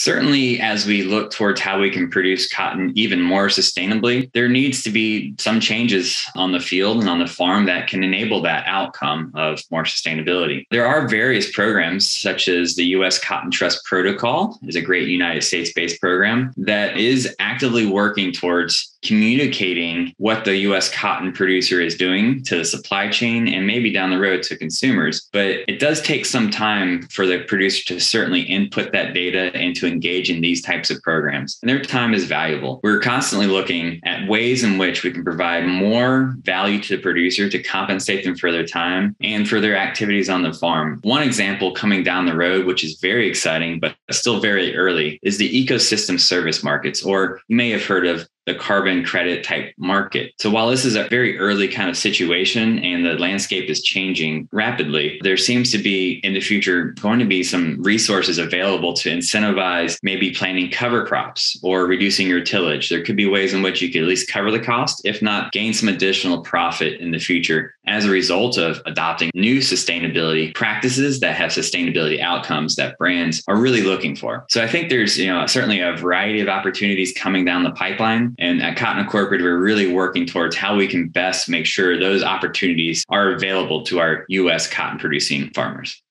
Certainly, as we look towards how we can produce cotton even more sustainably, there needs to be some changes on the field and on the farm that can enable that outcome of more sustainability. There are various programs, such as the U.S. Cotton Trust Protocol, is a great United States-based program that is actively working towards communicating what the US cotton producer is doing to the supply chain and maybe down the road to consumers. But it does take some time for the producer to certainly input that data and to engage in these types of programs. And their time is valuable. We're constantly looking at ways in which we can provide more value to the producer to compensate them for their time and for their activities on the farm. One example coming down the road, which is very exciting, but still very early, is the ecosystem service markets, or you may have heard of the carbon credit type market. So while this is a very early kind of situation and the landscape is changing rapidly, there seems to be in the future going to be some resources available to incentivize maybe planting cover crops or reducing your tillage. There could be ways in which you could at least cover the cost, if not gain some additional profit in the future as a result of adopting new sustainability practices that have sustainability outcomes that brands are really looking for. So I think there's, you know, certainly a variety of opportunities coming down the pipeline and at Cotton Incorporated, we're really working towards how we can best make sure those opportunities are available to our US cotton producing farmers.